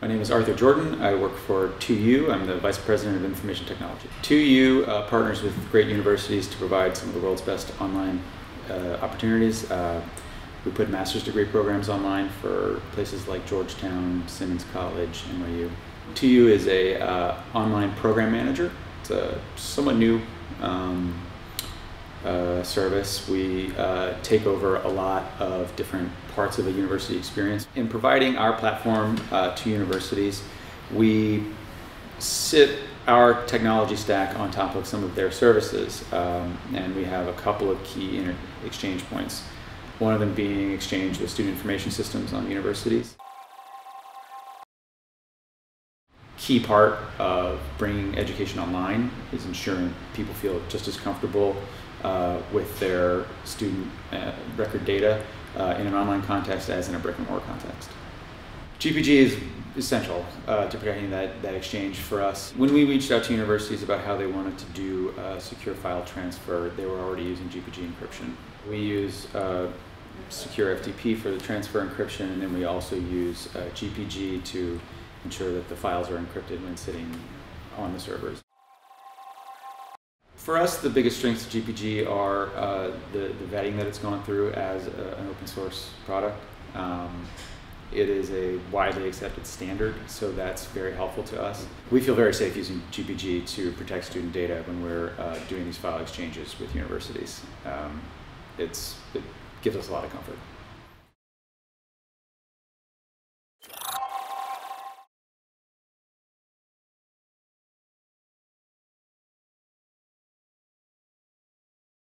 My name is Arthur Jordan. I work for 2U. I'm the Vice President of Information Technology. 2U uh, partners with great universities to provide some of the world's best online uh, opportunities. Uh, we put master's degree programs online for places like Georgetown, Simmons College, NYU. 2U is a uh, online program manager. It's a somewhat new um, uh, service. We uh, take over a lot of different parts of a university experience. In providing our platform uh, to universities, we sit our technology stack on top of some of their services, um, and we have a couple of key exchange points. One of them being exchange with student information systems on universities. Key part of bringing education online is ensuring people feel just as comfortable uh, with their student uh, record data uh, in an online context as in a brick and mortar context. GPG is essential uh, to protecting that, that exchange for us. When we reached out to universities about how they wanted to do secure file transfer, they were already using GPG encryption. We use uh, secure FTP for the transfer encryption, and then we also use uh, GPG to ensure that the files are encrypted when sitting on the servers. For us, the biggest strengths of GPG are uh, the, the vetting that it's gone through as a, an open source product. Um, it is a widely accepted standard, so that's very helpful to us. We feel very safe using GPG to protect student data when we're uh, doing these file exchanges with universities. Um, it's, it gives us a lot of comfort.